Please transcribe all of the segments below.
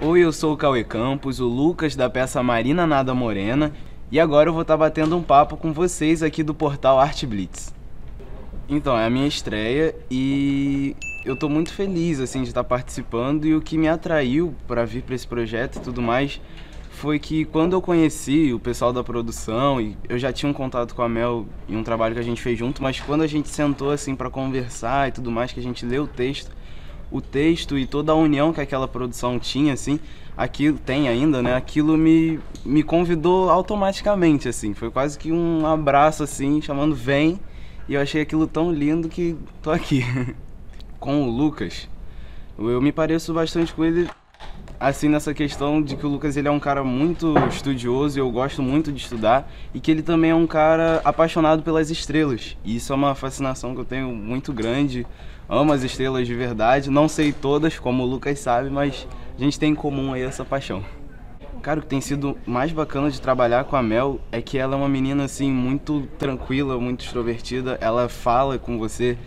Oi, eu sou o Cauê Campos, o Lucas da peça Marina Nada Morena, e agora eu vou estar batendo um papo com vocês aqui do portal Art Blitz. Então, é a minha estreia e eu tô muito feliz assim de estar participando e o que me atraiu para vir para esse projeto e tudo mais foi que quando eu conheci o pessoal da produção e eu já tinha um contato com a Mel em um trabalho que a gente fez junto, mas quando a gente sentou assim para conversar e tudo mais, que a gente leu o texto, o texto e toda a união que aquela produção tinha assim, aquilo tem ainda, né? Aquilo me me convidou automaticamente assim, foi quase que um abraço assim, chamando vem, e eu achei aquilo tão lindo que tô aqui. com o Lucas, eu me pareço bastante com ele assim nessa questão de que o Lucas ele é um cara muito estudioso e eu gosto muito de estudar e que ele também é um cara apaixonado pelas estrelas. E isso é uma fascinação que eu tenho muito grande. Amo as estrelas de verdade, não sei todas, como o Lucas sabe, mas a gente tem em comum aí essa paixão. Cara, o que tem sido mais bacana de trabalhar com a Mel é que ela é uma menina assim muito tranquila, muito extrovertida. Ela fala com você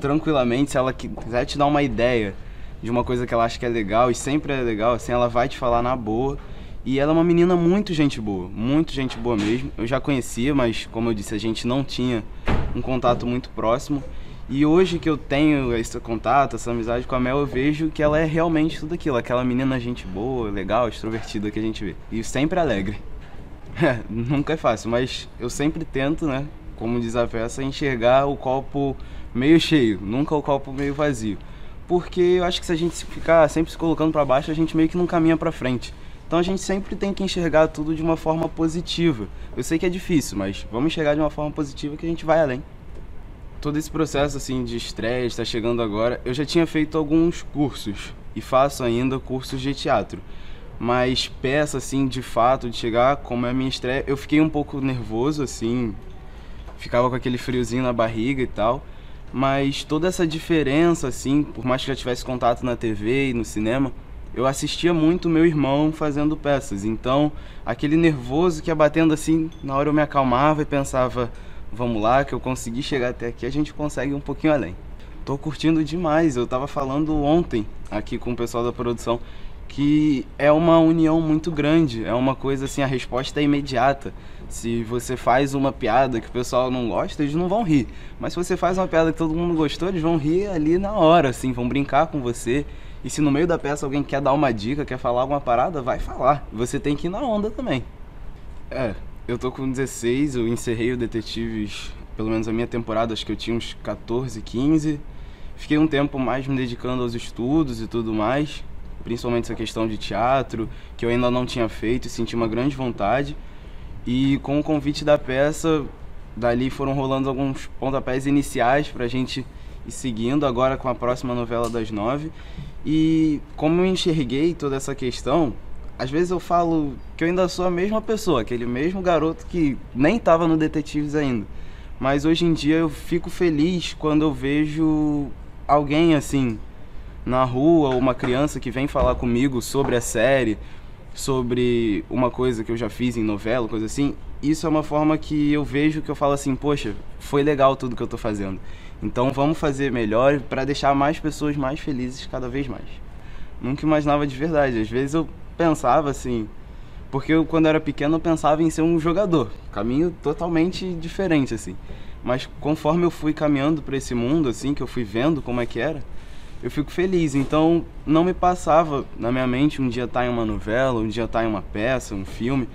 tranquilamente, se ela quiser te dar uma ideia de uma coisa que ela acha que é legal e sempre é legal, assim, ela vai te falar na boa. E ela é uma menina muito gente boa, muito gente boa mesmo. Eu já conhecia, mas como eu disse, a gente não tinha um contato muito próximo. E hoje que eu tenho esse contato, essa amizade com a Mel, eu vejo que ela é realmente tudo aquilo, aquela menina gente boa, legal, extrovertida que a gente vê. E sempre alegre. Nunca é fácil, mas eu sempre tento, né, como diz a peça, enxergar o copo meio cheio, nunca o copo meio vazio porque eu acho que se a gente ficar sempre se colocando para baixo, a gente meio que não caminha para frente. Então a gente sempre tem que enxergar tudo de uma forma positiva. Eu sei que é difícil, mas vamos enxergar de uma forma positiva que a gente vai além. Todo esse processo assim de estresse está chegando agora. Eu já tinha feito alguns cursos e faço ainda cursos de teatro. Mas peça assim, de fato, de chegar como é a minha estreia, eu fiquei um pouco nervoso assim, ficava com aquele friozinho na barriga e tal mas toda essa diferença, assim, por mais que já tivesse contato na TV e no cinema, eu assistia muito meu irmão fazendo peças. Então, aquele nervoso que ia batendo assim, na hora eu me acalmava e pensava, vamos lá, que eu consegui chegar até aqui, a gente consegue um pouquinho além. Tô curtindo demais. Eu tava falando ontem aqui com o pessoal da produção que é uma união muito grande, é uma coisa assim, a resposta é imediata. Se você faz uma piada que o pessoal não gosta, eles não vão rir. Mas se você faz uma piada que todo mundo gostou, eles vão rir ali na hora, assim, vão brincar com você. E se no meio da peça alguém quer dar uma dica, quer falar alguma parada, vai falar. Você tem que ir na onda também. É, eu tô com 16, eu encerrei o Detetives, pelo menos a minha temporada, acho que eu tinha uns 14, 15. Fiquei um tempo mais me dedicando aos estudos e tudo mais principalmente essa questão de teatro, que eu ainda não tinha feito senti uma grande vontade. E com o convite da peça, dali foram rolando alguns pontapés iniciais para a gente ir seguindo, agora com a próxima novela das nove. E como eu enxerguei toda essa questão, às vezes eu falo que eu ainda sou a mesma pessoa, aquele mesmo garoto que nem estava no Detetives ainda. Mas hoje em dia eu fico feliz quando eu vejo alguém assim na rua, uma criança que vem falar comigo sobre a série, sobre uma coisa que eu já fiz em novela, coisa assim, isso é uma forma que eu vejo que eu falo assim, poxa, foi legal tudo que eu tô fazendo. Então vamos fazer melhor para deixar mais pessoas mais felizes cada vez mais. Nunca imaginava de verdade. Às vezes eu pensava assim, porque eu, quando eu era pequeno eu pensava em ser um jogador, caminho totalmente diferente assim. Mas conforme eu fui caminhando para esse mundo assim, que eu fui vendo como é que era, eu fico feliz. Então não me passava na minha mente um dia estar tá em uma novela, um dia estar tá em uma peça, um filme.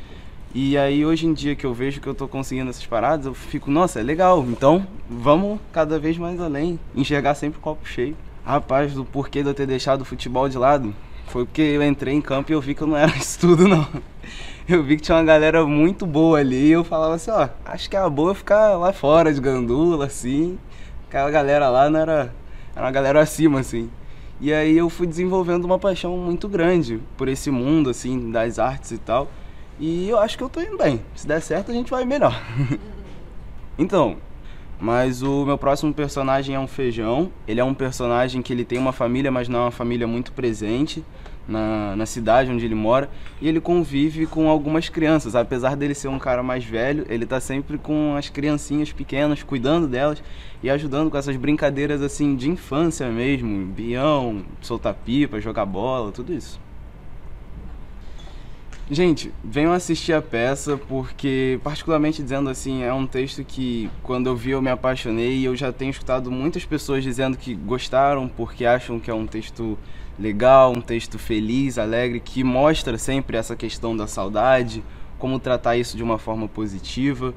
E aí hoje em dia que eu vejo que eu tô conseguindo essas paradas, eu fico, nossa, é legal. Então vamos cada vez mais além, enxergar sempre o copo cheio. Rapaz, do porquê de eu ter deixado o futebol de lado, foi porque eu entrei em campo e eu vi que eu não era isso tudo não. Eu vi que tinha uma galera muito boa ali e eu falava assim, ó, acho que é boa ficar lá fora de gandula, assim. Aquela galera lá não era era uma galera acima, assim. E aí eu fui desenvolvendo uma paixão muito grande por esse mundo, assim, das artes e tal. E eu acho que eu tô indo bem. Se der certo, a gente vai melhor. então, mas o meu próximo personagem é um feijão. Ele é um personagem que ele tem uma família, mas não é uma família muito presente na, na cidade onde ele mora e ele convive com algumas crianças. Apesar dele ser um cara mais velho, ele tá sempre com as criancinhas pequenas, cuidando delas e ajudando com essas brincadeiras assim de infância mesmo, bião, soltar pipa, jogar bola, tudo isso. Gente, venham assistir a peça porque, particularmente dizendo assim, é um texto que quando eu vi eu me apaixonei e eu já tenho escutado muitas pessoas dizendo que gostaram porque acham que é um texto legal, um texto feliz, alegre, que mostra sempre essa questão da saudade, como tratar isso de uma forma positiva.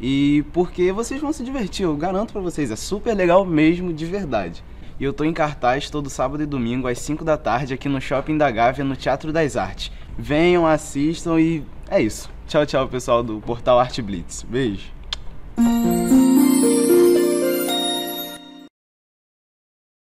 E porque vocês vão se divertir, eu garanto para vocês, é super legal mesmo, de verdade. E eu tô em cartaz todo sábado e domingo às 5 da tarde aqui no Shopping da Gávea, no Teatro das Artes. Venham, assistam e é isso. Tchau, tchau, pessoal do Portal Arte Blitz. Beijo.